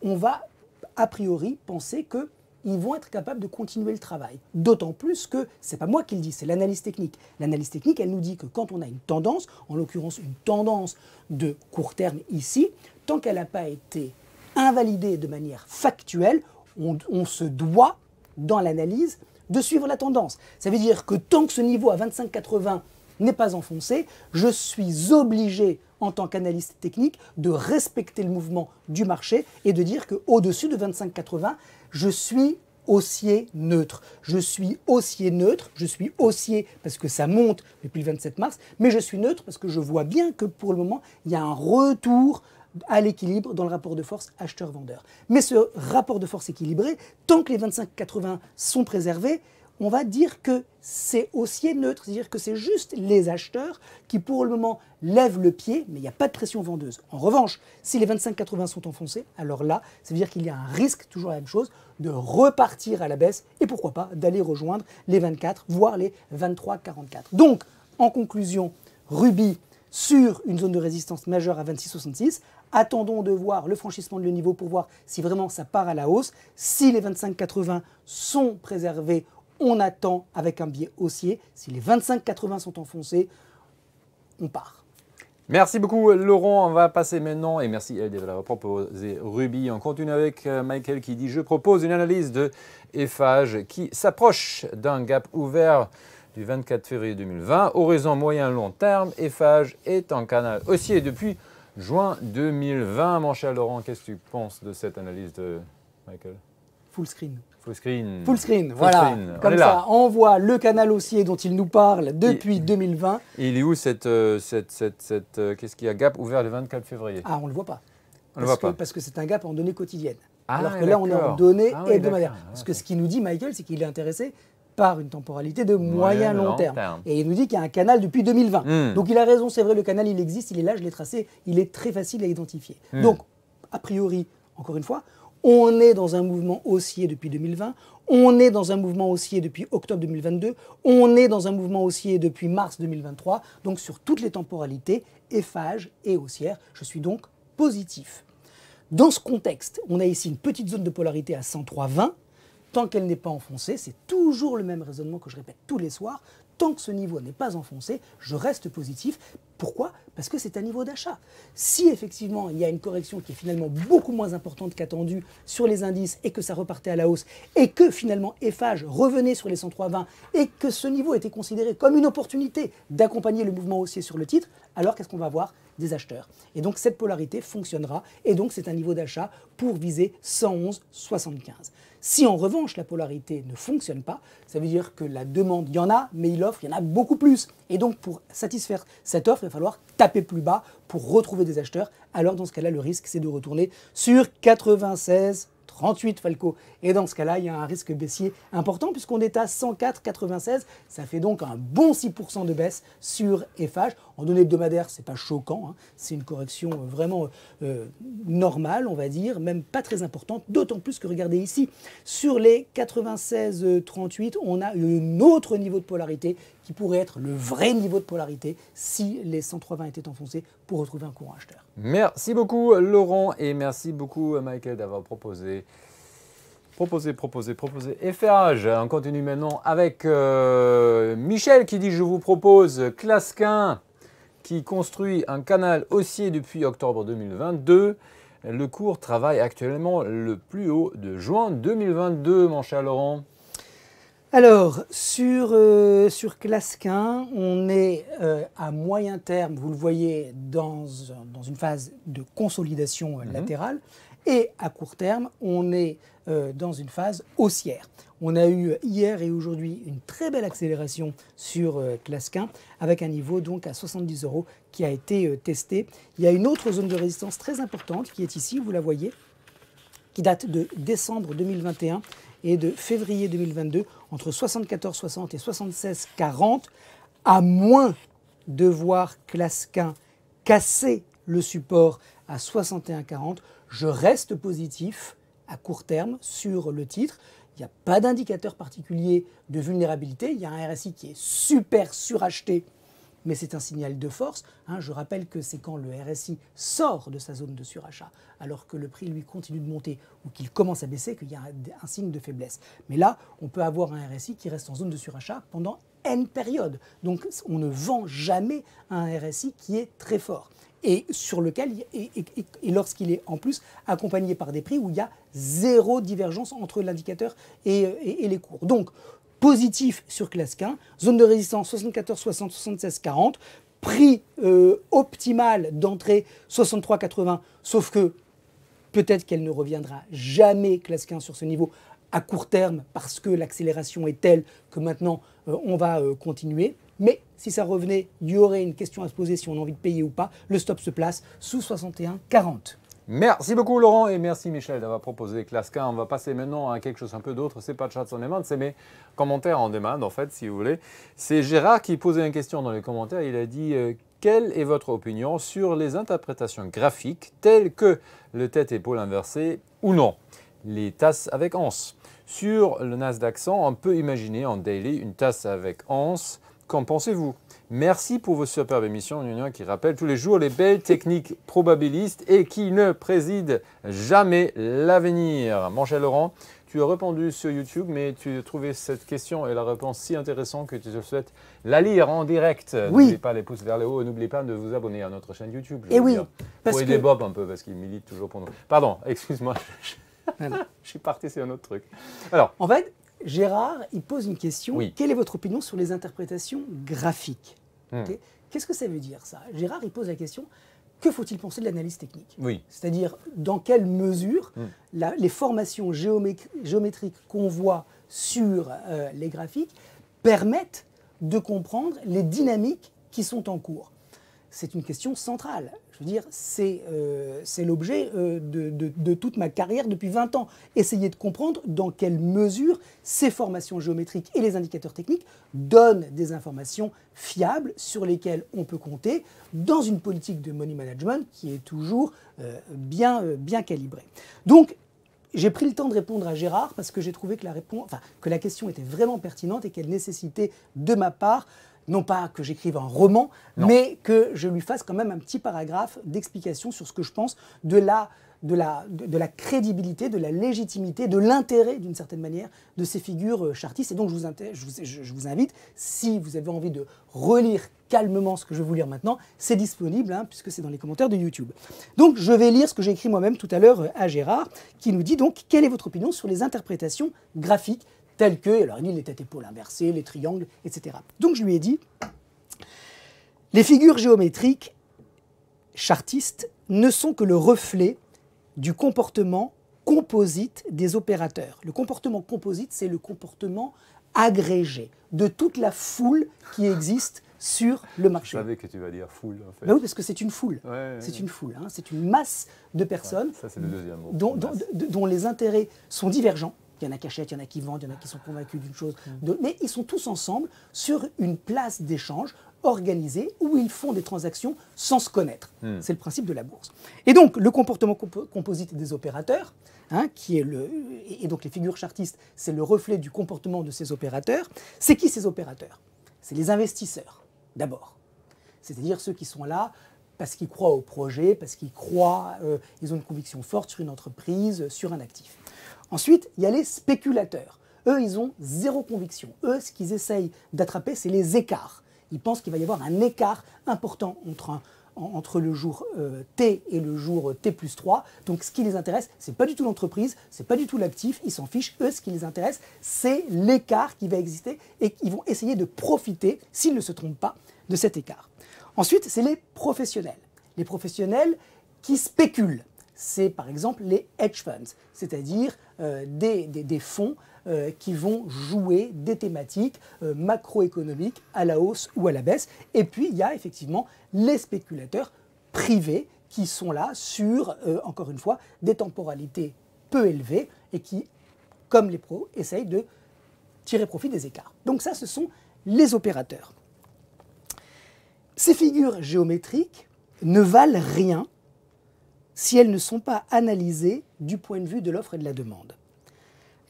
on va a priori penser qu'ils vont être capables de continuer le travail. D'autant plus que ce n'est pas moi qui le dis, c'est l'analyse technique. L'analyse technique, elle nous dit que quand on a une tendance, en l'occurrence une tendance de court terme ici, tant qu'elle n'a pas été invalidée de manière factuelle, on se doit, dans l'analyse, de suivre la tendance. Ça veut dire que tant que ce niveau à 25,80 n'est pas enfoncé, je suis obligé en tant qu'analyste technique de respecter le mouvement du marché et de dire qu'au-dessus de 25,80, je suis haussier neutre. Je suis haussier neutre, je suis haussier parce que ça monte depuis le 27 mars, mais je suis neutre parce que je vois bien que pour le moment, il y a un retour à l'équilibre dans le rapport de force acheteur-vendeur. Mais ce rapport de force équilibré, tant que les 25-80 sont préservés, on va dire que c'est haussier neutre, c'est-à-dire que c'est juste les acheteurs qui pour le moment lèvent le pied, mais il n'y a pas de pression vendeuse. En revanche, si les 25-80 sont enfoncés, alors là, ça veut dire qu'il y a un risque, toujours la même chose, de repartir à la baisse et pourquoi pas d'aller rejoindre les 24, voire les 23-44. Donc, en conclusion, Ruby sur une zone de résistance majeure à 26,66. Attendons de voir le franchissement de le niveau pour voir si vraiment ça part à la hausse. Si les 25,80 sont préservés, on attend avec un biais haussier. Si les 25,80 sont enfoncés, on part. Merci beaucoup Laurent, on va passer maintenant, et merci elle d'avoir proposé Ruby. On continue avec euh, Michael qui dit « Je propose une analyse de Eiffage qui s'approche d'un gap ouvert du 24 février 2020. Horizon moyen-long terme, Eiffage est en canal haussier depuis juin 2020. Mon cher Laurent, qu'est-ce que tu penses de cette analyse de Michael? Full screen. Full screen. Full screen, voilà. Comme ça, on voit le canal haussier dont il nous parle depuis 2020. Et il est où cette, euh, cette, cette, cette euh, qu'est-ce qu'il y a gap ouvert le 24 février? Ah, on le voit pas. On le voit pas. Parce que c'est un gap en données quotidiennes. Ah, alors que là, on est en données ah, hebdomadaires. Parce que ce qu'il nous dit, Michael, c'est qu'il est intéressé par une temporalité de moyen-long terme. Et il nous dit qu'il y a un canal depuis 2020. Hmm. Donc il a raison, c'est vrai, le canal, il existe, il est là, je l'ai tracé, il est très facile à identifier. Hmm. Donc, a priori, encore une fois, on est dans un mouvement haussier depuis 2020, on est dans un mouvement haussier depuis octobre 2022, on est dans un mouvement haussier depuis mars 2023. Donc sur toutes les temporalités, Eiffage et haussière, je suis donc positif. Dans ce contexte, on a ici une petite zone de polarité à 103,20. Tant qu'elle n'est pas enfoncée, c'est toujours le même raisonnement que je répète tous les soirs. Tant que ce niveau n'est pas enfoncé, je reste positif. Pourquoi? Parce que c'est un niveau d'achat. Si effectivement il y a une correction qui est finalement beaucoup moins importante qu'attendue sur les indices et que ça repartait à la hausse et que finalement Eiffage revenait sur les 103,20 et que ce niveau était considéré comme une opportunité d'accompagner le mouvement haussier sur le titre, alors qu'est-ce qu'on va voir? Des acheteurs. Et donc cette polarité fonctionnera et donc c'est un niveau d'achat pour viser 111,75. Si en revanche la polarité ne fonctionne pas, ça veut dire que la demande, il y en a, mais il offre, il y en a beaucoup plus. Et donc pour satisfaire cette offre, il va falloir taper plus bas pour retrouver des acheteurs. Alors dans ce cas-là, le risque, c'est de retourner sur 96 38 Falco. Et dans ce cas-là, il y a un risque baissier important puisqu'on est à 104,96. Ça fait donc un bon 6% de baisse sur FH. En données hebdomadaires, c'est pas choquant. Hein. C'est une correction euh, vraiment euh, normale, on va dire, même pas très importante. D'autant plus que regardez ici, sur les 96,38, on a un autre niveau de polarité qui pourrait être le vrai niveau de polarité si les 103,20 étaient enfoncés pour retrouver un courant acheteur. Merci beaucoup Laurent et merci beaucoup Michael d'avoir proposé. Proposé, proposé, proposé. FRH, on continue maintenant avec euh, Michel qui dit Je vous propose Clasquin qui construit un canal haussier depuis octobre 2022. Le cours travaille actuellement le plus haut de juin 2022, mon cher Laurent. Alors, sur, euh, sur Clasquin, on est euh, à moyen terme, vous le voyez, dans, dans une phase de consolidation euh, Mhm. latérale. Et à court terme, on est dans une phase haussière. On a eu hier et aujourd'hui une très belle accélération sur Clasquin avec un niveau donc à 70 euros qui a été testé. Il y a une autre zone de résistance très importante qui est ici, vous la voyez, qui date de décembre 2021 et de février 2022, entre 74,60 et 76,40, à moins de voir Clasquin casser le support à 61,40, je reste positif à court terme sur le titre. Il n'y a pas d'indicateur particulier de vulnérabilité. Il y a un RSI qui est super suracheté mais c'est un signal de force. hein. je rappelle que c'est quand le RSI sort de sa zone de surachat, alors que le prix lui continue de monter ou qu'il commence à baisser, qu'il y a un, signe de faiblesse. Mais là, on peut avoir un RSI qui reste en zone de surachat pendant N période. Donc on ne vend jamais un RSI qui est très fort. Et sur lequel, et, lorsqu'il est en plus accompagné par des prix où il y a zéro divergence entre l'indicateur et- et les cours. Donc, positif sur Clasquin, zone de résistance 74, 60, 76, 40, prix euh, optimal d'entrée 63, 80, sauf que peut-être qu'elle ne reviendra jamais Clasquin sur ce niveau à court terme parce que l'accélération est telle que maintenant euh, on va euh, continuer. Mais si ça revenait, il y aurait une question à se poser si on a envie de payer ou pas. Le stop se place sous 61, 40. Merci beaucoup Laurent et merci Michel d'avoir proposé Clasquin. On va passer maintenant à quelque chose un peu d'autre. C'est pas de chat on demande, c'est mes commentaires en demande en fait, si vous voulez. C'est Gérard qui posait une question dans les commentaires. Il a dit euh, quelle est votre opinion sur les interprétations graphiques telles que le tête-épaule inversé ou non, les tasses avec anse. Sur le Nasdaq 100, on peut imaginer en daily une tasse avec anse. Qu'en pensez-vous? Merci pour vos superbes émissions, Union, qui rappellent tous les jours les belles techniques probabilistes et qui ne président jamais l'avenir. Mon cher Laurent, tu as répondu sur YouTube, mais tu as trouvé cette question et la réponse si intéressante que tu te souhaites la lire en direct. Oui. N'oubliez pas les pouces vers le haut et n'oubliez pas de vous abonner à notre chaîne YouTube. Et veux oui, dire. parce Pour aider que- Bob un peu, parce qu'il milite toujours pour nous. Pardon, excuse-moi, je suis parti sur un autre truc. Alors, En fait, Gérard, il pose une question. Oui. Quelle est votre opinion sur les interprétations graphiques Hmm. Qu'est-ce que ça veut dire ça? Gérard, il pose la question que faut-il penser de l'analyse technique? Oui, C'est-à-dire, dans quelle mesure Hmm. la- les formations géométri- géométriques qu'on voit sur euh, les graphiques permettent de comprendre les dynamiques qui sont en cours? C'est une question centrale. Je veux dire, c'est euh, l'objet euh, de, toute ma carrière depuis 20 ans. Essayer de comprendre dans quelle mesure ces formations géométriques et les indicateurs techniques donnent des informations fiables sur lesquelles on peut compter dans une politique de money management qui est toujours euh, bien, bien calibrée. Donc, j'ai pris le temps de répondre à Gérard parce que j'ai trouvé que la question était vraiment pertinente et qu'elle nécessitait de ma part, non pas que j'écrive un roman, Non. mais que je lui fasse quand même un petit paragraphe d'explication sur ce que je pense de la, de la, de, de la crédibilité, de la légitimité, de l'intérêt d'une certaine manière de ces figures euh, chartistes. Et donc je vous, inter- je, vous, je- je vous invite, si vous avez envie de relire calmement ce que je vais vous lire maintenant, c'est disponible hein, puisque c'est dans les commentaires de YouTube. Donc je vais lire ce que j'ai écrit moi-même tout à l'heure euh, à Gérard, qui nous dit donc quelle est votre opinion sur les interprétations graphiques telles que, alors il dit les têtes-épaules inversées, les triangles, etc. Donc je lui ai dit, les figures géométriques chartistes ne sont que le reflet du comportement composite des opérateurs. Le comportement composite, c'est le comportement agrégé de toute la foule qui existe sur le je marché. savais que tu vas dire full, en fait. Ben oui, parce que c'est une foule. Ouais, ouais, c'est ouais. une foule. hein. C'est une masse de personnes Ça, c'est le deuxième mot. dont, dont- Masse. de- dont les intérêts sont divergents. Il y en a qui achètent, il y en a qui vendent, il y en a qui sont convaincus d'une chose. Mm. de- mais ils sont tous ensemble sur une place d'échange organisée où ils font des transactions sans se connaître. Mm. C'est le principe de la bourse. Et donc, le comportement compo- composite des opérateurs, hein, qui est le, et donc les figures chartistes, c'est le reflet du comportement de ces opérateurs. C'est qui ces opérateurs? C'est les investisseurs, d'abord c'est-à-dire ceux qui sont là parce qu'ils croient au projet, parce qu'ils croient, euh, ils ont une conviction forte sur une entreprise, sur un actif. Ensuite, il y a les spéculateurs. Eux, ils ont zéro conviction. Eux, ce qu'ils essayent d'attraper, c'est les écarts. Ils pensent qu'il va y avoir un écart important entre, le jour euh, T et le jour euh, T plus 3. Donc, ce qui les intéresse, c'est pas du tout l'entreprise, c'est pas du tout l'actif, ils s'en fichent. Eux, ce qui les intéresse, c'est l'écart qui va exister et ils vont essayer de profiter, s'ils ne se trompent pas, de cet écart. Ensuite, c'est les professionnels. Les professionnels qui spéculent. C'est par exemple les hedge funds, c'est-à-dire euh, des, fonds euh, qui vont jouer des thématiques euh, macroéconomiques à la hausse ou à la baisse. Et puis, il y a effectivement les spéculateurs privés qui sont là sur, encore une fois, des temporalités peu élevées et qui, comme les pros, essayent de tirer profit des écarts. Donc ça, ce sont les opérateurs. Ces figures géométriques ne valent rien si elles ne sont pas analysées du point de vue de l'offre et de la demande.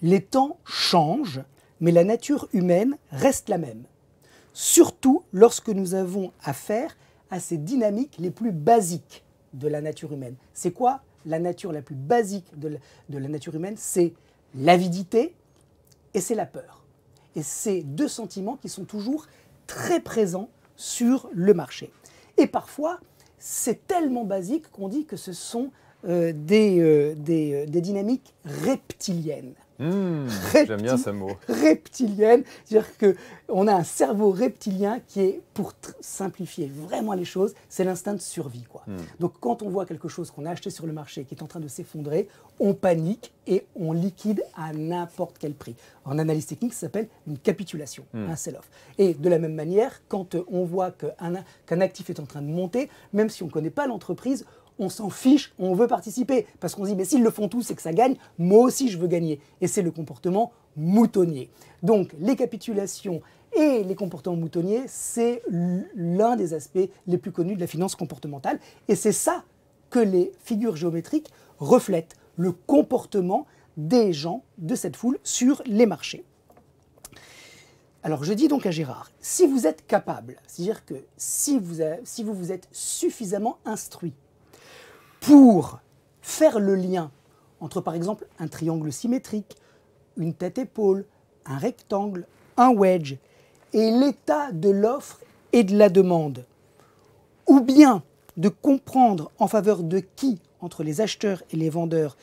Les temps changent, mais la nature humaine reste la même. Surtout lorsque nous avons affaire à ces dynamiques les plus basiques de la nature humaine. C'est quoi la nature la plus basique de la, nature humaine? C'est l'avidité et c'est la peur. Et c'est deux sentiments qui sont toujours très présents sur le marché. Et parfois, c'est tellement basique qu'on dit que ce sont euh, euh, euh, des dynamiques reptiliennes. Hmm, J'aime bien ce mot. Reptilienne, c'est-à-dire qu'on a un cerveau reptilien qui est, pour simplifier vraiment les choses, c'est l'instinct de survie. Quoi. Hmm. Donc quand on voit quelque chose qu'on a acheté sur le marché qui est en train de s'effondrer, on panique et on liquide à n'importe quel prix. En analyse technique, ça s'appelle une capitulation, Hmm. un sell-off. Et de la même manière, quand on voit qu'un qu'un actif est en train de monter, même si on ne connaît pas l'entreprise, on s'en fiche, on veut participer. Parce qu'on se dit, mais s'ils le font tous, c'est que ça gagne, moi aussi je veux gagner. Et c'est le comportement moutonnier. Donc les capitulations et les comportements moutonniers, c'est l'un des aspects les plus connus de la finance comportementale. Et c'est ça que les figures géométriques reflètent, le comportement des gens de cette foule sur les marchés. Alors je dis donc à Gérard, si vous êtes capable, c'est-à-dire que si si vous vous êtes suffisamment instruit pour faire le lien entre par exemple un triangle symétrique, une tête-épaule, un rectangle, un wedge, et l'état de l'offre et de la demande. Ou bien de comprendre en faveur de qui, entre les acheteurs et les vendeurs,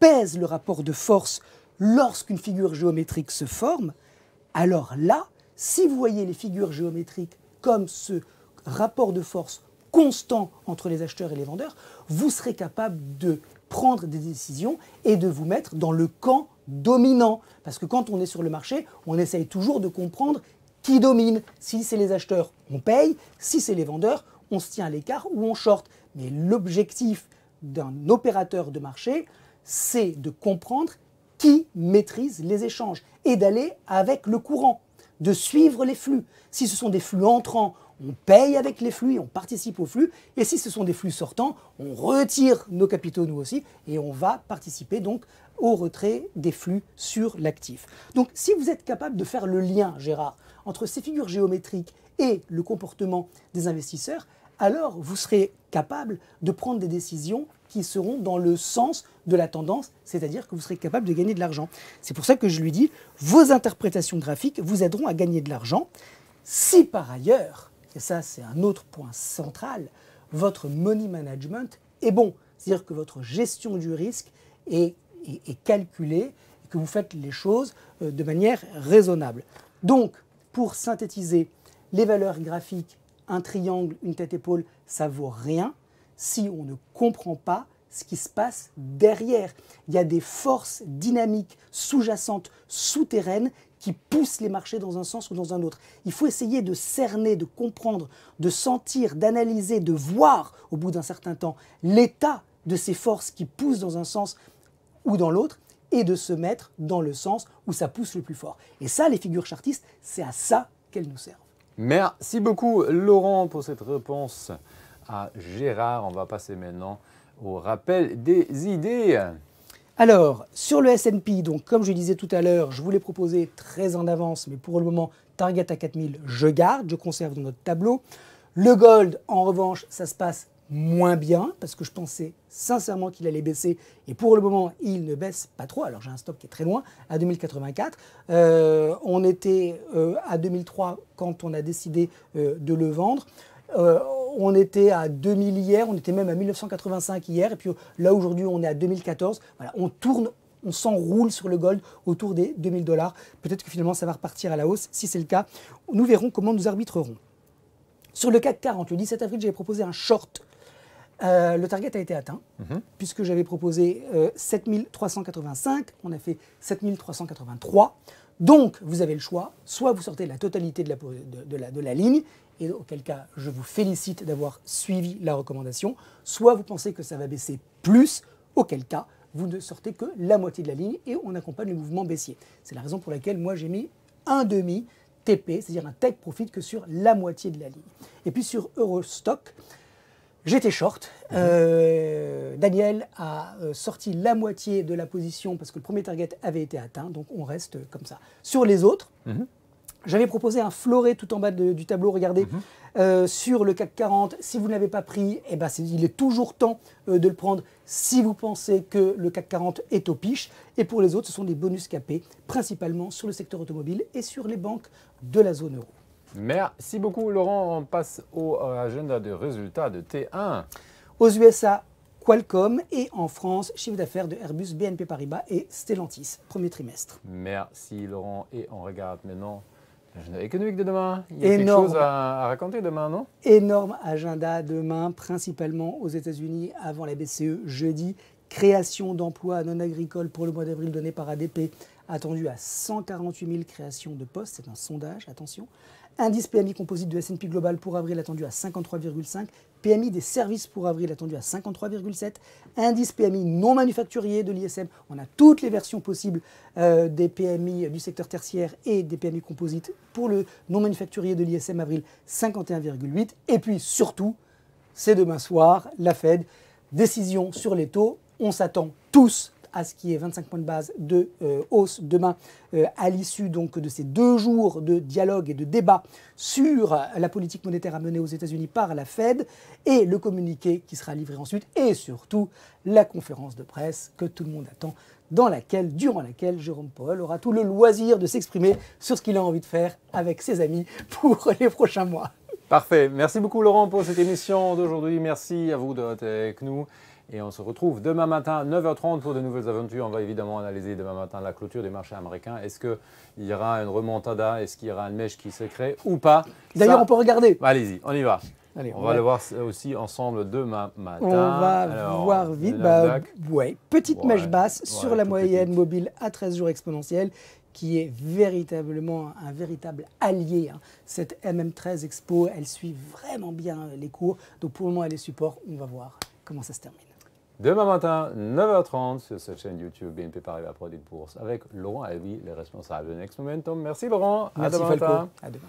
pèse le rapport de force lorsqu'une figure géométrique se forme, alors là, si vous voyez les figures géométriques comme ce rapport de force constant entre les acheteurs et les vendeurs, vous serez capable de prendre des décisions et de vous mettre dans le camp dominant. Parce que quand on est sur le marché, on essaye toujours de comprendre qui domine. Si c'est les acheteurs, on paye. Si c'est les vendeurs, on se tient à l'écart ou on short. Mais l'objectif d'un opérateur de marché, c'est de comprendre qui maîtrise les échanges et d'aller avec le courant, de suivre les flux. Si ce sont des flux entrants, on paye avec les flux, on participe aux flux, et si ce sont des flux sortants, on retire nos capitaux nous aussi, et on va participer donc au retrait des flux sur l'actif. Donc si vous êtes capable de faire le lien, Gérard, entre ces figures géométriques et le comportement des investisseurs, alors vous serez capable de prendre des décisions qui seront dans le sens de la tendance, c'est-à-dire que vous serez capable de gagner de l'argent. C'est pour ça que je lui dis, vos interprétations graphiques vous aideront à gagner de l'argent. Si par ailleurs, et ça c'est un autre point central, votre money management est bon, c'est-à-dire que votre gestion du risque est, calculée et que vous faites les choses euh, de manière raisonnable. Donc, pour synthétiser, les valeurs graphiques, un triangle, une tête-épaule, ça vaut rien si on ne comprend pas ce qui se passe derrière. Il y a des forces dynamiques sous-jacentes, souterraines, qui poussent les marchés dans un sens ou dans un autre. Il faut essayer de cerner, de comprendre, de sentir, d'analyser, de voir au bout d'un certain temps l'état de ces forces qui poussent dans un sens ou dans l'autre et de se mettre dans le sens où ça pousse le plus fort. Et ça, les figures chartistes, c'est à ça qu'elles nous servent. Merci beaucoup Laurent pour cette réponse à Gérard. On va passer maintenant au rappel des idées. Alors, sur le S&P, donc comme je disais tout à l'heure, je vous l'ai proposé très en avance, mais pour le moment, target à 4000, je garde, je conserve dans notre tableau. Le gold, en revanche, ça se passe moins bien parce que je pensais sincèrement qu'il allait baisser et pour le moment il ne baisse pas trop. Alors j'ai un stock qui est très loin à 2084. Euh, on était euh, à 2003 quand on a décidé euh, de le vendre on était à 2000 hier, on était même à 1985 hier, et puis là aujourd'hui on est à 2014. Voilà, on tourne, on s'enroule sur le gold autour des 2000 dollars. Peut-être que finalement ça va repartir à la hausse. Si c'est le cas, nous verrons comment nous arbitrerons. Sur le CAC 40, le 17 avril, j'avais proposé un short. Euh, le target a été atteint, mhm. puisque j'avais proposé 7385, euh, on a fait 7383. Donc, vous avez le choix, soit vous sortez la totalité de la, de la ligne, et auquel cas je vous félicite d'avoir suivi la recommandation, soit vous pensez que ça va baisser plus, auquel cas vous ne sortez que la moitié de la ligne et on accompagne le mouvement baissier. C'est la raison pour laquelle moi j'ai mis un demi TP, c'est-à-dire un take profit que sur la moitié de la ligne. Et puis sur Eurostock, J'étais short. Mhm. Euh, Daniel a euh, sorti la moitié de la position parce que le premier target avait été atteint, donc on reste comme ça. Sur les autres, mhm. J'avais proposé un floré tout en bas du tableau, regardez, mhm. euh, sur le CAC 40. Si vous ne l'avez pas pris, eh ben, il est toujours temps euh, de le prendre si vous pensez que le CAC 40 est au piche. Et pour les autres, ce sont des bonus capés, principalement sur le secteur automobile et sur les banques de la zone euro. Merci beaucoup Laurent. On passe au euh, agenda de résultats de T1. Aux USA, Qualcomm et en France, chiffre d'affaires de Airbus, BNP Paribas et Stellantis, premier trimestre. Merci Laurent. Et on regarde maintenant Agenda économique de demain. Il y a quelque chose à, raconter demain, non? Énorme agenda demain, principalement aux États-Unis avant la BCE jeudi. Création d'emplois non agricoles pour le mois d'avril donné par ADP, attendu à 148 000 créations de postes. C'est un sondage, attention. Indice PMI composite de S&P Global pour avril attendu à 53,5. PMI des services pour avril attendu à 53,7. Indice PMI non manufacturier de l'ISM. On a toutes les versions possibles euh, des PMI du secteur tertiaire et des PMI composites pour le non manufacturier de l'ISM avril 51,8. Et puis surtout, c'est demain soir, la Fed. Décision sur les taux. On s'attend tous à ce qui est 25 points de base de euh, hausse demain euh, à l'issue donc de ces deux jours de dialogue et de débat sur la politique monétaire à mener aux États-Unis par la Fed et le communiqué qui sera livré ensuite et surtout la conférence de presse que tout le monde attend dans laquelle, durant laquelle Jérôme Paul aura tout le loisir de s'exprimer sur ce qu'il a envie de faire avec ses amis pour les prochains mois. Parfait. Merci beaucoup Laurent pour cette émission d'aujourd'hui. Merci à vous d'être avec nous. Et on se retrouve demain matin, 9h30 pour de nouvelles aventures. On va évidemment analyser demain matin la clôture des marchés américains. Est-ce qu'il y aura une remontada? Est-ce qu'il y aura une mèche qui se crée ou pas? D'ailleurs, on peut regarder. Allez-y, on y va. on, va, le voir aussi ensemble demain matin. On va voir vite. Bah, ouais, petite mèche basse sur la moyenne mobile à 13 jours exponentielle qui est véritablement un véritable allié. Hein. Cette MM13 Expo, elle suit vraiment bien les cours. Donc pour le moment, elle est support. On va voir comment ça se termine. Demain matin, 9h30 sur cette chaîne YouTube BNP Paribas Produit de Bourse avec Laurent Albi, le responsable de Next Momentum. Merci Laurent. Merci à demain matin. À demain.